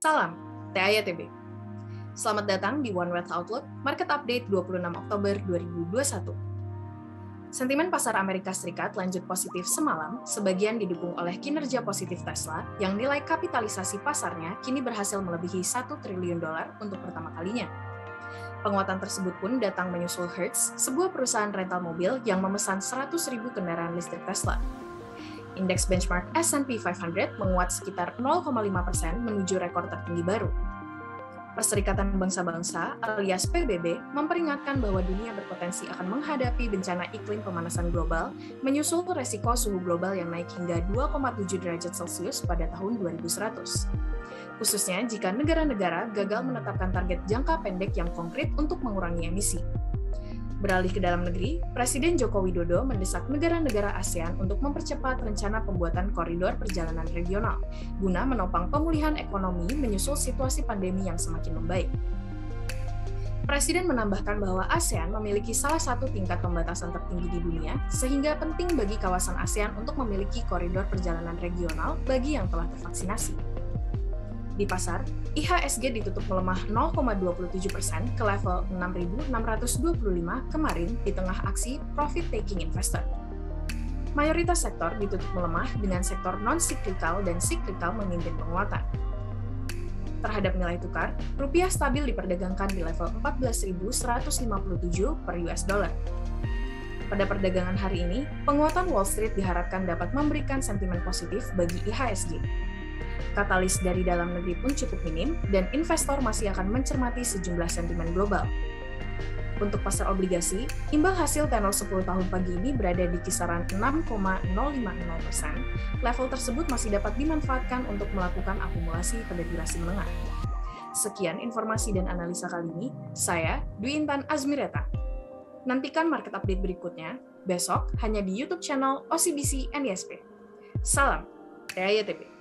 Salam, TAYTB. Selamat datang di One Wealth Outlook, Market Update 26 Oktober 2021. Sentimen pasar Amerika Serikat lanjut positif semalam, sebagian didukung oleh kinerja positif Tesla, yang nilai kapitalisasi pasarnya kini berhasil melebihi 1 triliun dolar untuk pertama kalinya. Penguatan tersebut pun datang menyusul Hertz, sebuah perusahaan rental mobil yang memesan 100.000 kendaraan listrik Tesla. Indeks benchmark S&P 500 menguat sekitar 0,5 persen menuju rekor tertinggi baru. Perserikatan Bangsa-Bangsa alias PBB memperingatkan bahwa dunia berpotensi akan menghadapi bencana iklim pemanasan global menyusul resiko suhu global yang naik hingga 2,7 derajat Celcius pada tahun 2100. Khususnya jika negara-negara gagal menetapkan target jangka pendek yang konkret untuk mengurangi emisi. Beralih ke dalam negeri, Presiden Joko Widodo mendesak negara-negara ASEAN untuk mempercepat rencana pembuatan koridor perjalanan regional, guna menopang pemulihan ekonomi menyusul situasi pandemi yang semakin membaik. Presiden menambahkan bahwa ASEAN memiliki salah satu tingkat pembatasan tertinggi di dunia, sehingga penting bagi kawasan ASEAN untuk memiliki koridor perjalanan regional bagi yang telah tervaksinasi. Di pasar, IHSG ditutup melemah 0,27 persen ke level 6.625 kemarin di tengah aksi profit-taking investor. Mayoritas sektor ditutup melemah dengan sektor non-cyclical dan cyclical memimpin penguatan. Terhadap nilai tukar, rupiah stabil diperdagangkan di level 14.157 per US dollar. Pada perdagangan hari ini, penguatan Wall Street diharapkan dapat memberikan sentimen positif bagi IHSG katalis dari dalam negeri pun cukup minim, dan investor masih akan mencermati sejumlah sentimen global. Untuk pasar obligasi, imbal hasil tenor 10 tahun pagi ini berada di kisaran 6,050 persen. Level tersebut masih dapat dimanfaatkan untuk melakukan akumulasi pada durasi menengah. Sekian informasi dan analisa kali ini. Saya, Dwi Intan Azmireta. Nantikan market update berikutnya, besok hanya di YouTube channel OCBC NISP. Salam, TAYTP.